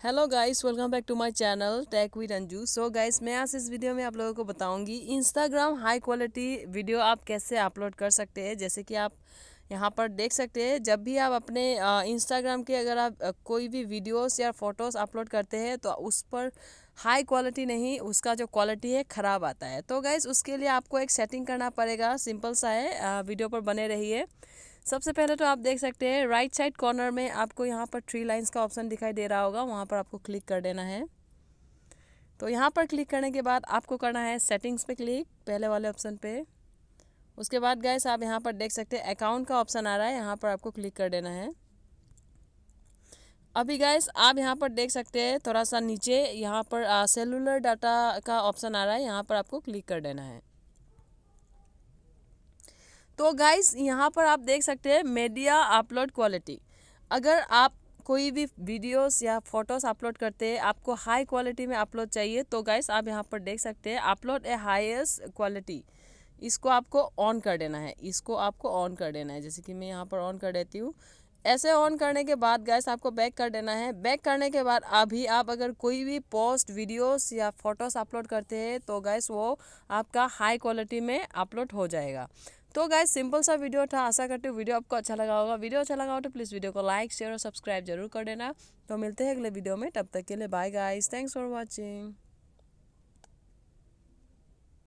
Hello guys welcome back to my channel tech with Anju so guys मैं आज इस video में आप लोगों को बताऊँगी इंस्टाग्राम हाई क्वालिटी वीडियो आप कैसे अपलोड कर सकते हैं। जैसे कि आप यहाँ पर देख सकते हैं, जब भी आप अपने इंस्टाग्राम के अगर आप कोई भी वीडियोस या फ़ोटोज़ अपलोड करते हैं तो उस पर हाई क्वालिटी नहीं, उसका जो क्वालिटी है, ख़राब आता है। तो गाइज़ उसके लिए आपको एक सेटिंग करना पड़ेगा। सिंपल सा है वीडियो पर बने रहिए। सबसे पहले तो आप देख सकते हैं राइट साइड कॉर्नर में आपको यहाँ पर थ्री लाइंस का ऑप्शन दिखाई दे रहा होगा, वहाँ पर आपको क्लिक कर देना है। तो यहाँ पर क्लिक करने के बाद आपको करना है सेटिंग्स पे क्लिक पहले वाले ऑप्शन पे। उसके बाद गैस आप यहाँ पर देख सकते हैं अकाउंट का ऑप्शन आ रहा है, यहाँ पर आपको क्लिक कर देना है। अभी गैस आप यहाँ पर देख सकते हैं थोड़ा सा नीचे, यहाँ पर सेलुलर डाटा का ऑप्शन आ रहा है, यहाँ पर आपको क्लिक कर देना है। तो गाइस यहाँ पर आप देख सकते हैं मीडिया अपलोड क्वालिटी अगर आप कोई भी वीडियोस या फोटोस अपलोड करते हैं, आपको हाई क्वालिटी में अपलोड चाहिए तो गाइस आप यहाँ पर देख सकते हैं अपलोड ए हाईएस्ट क्वालिटी इसको आपको ऑन कर देना है. इसको आपको ऑन कर देना है. जैसे कि मैं यहाँ पर ऑन कर देती हूँ. ऐसे ऑन करने के बाद गैस आपको बैक कर देना है. बैक करने के बाद अभी आप अगर कोई भी पोस्ट वीडियोस या फोटोस अपलोड करते हैं तो गैस वो आपका हाई क्वालिटी में अपलोड हो जाएगा. तो गाइज़ सिंपल सा वीडियो था। आशा करती हूँ वीडियो आपको अच्छा लगा होगा। वीडियो अच्छा लगा हो तो प्लीज़ वीडियो को लाइक शेयर और सब्सक्राइब ज़रूर कर देना। तो मिलते हैं अगले वीडियो में। तब तक के लिए bye guys thanks for watching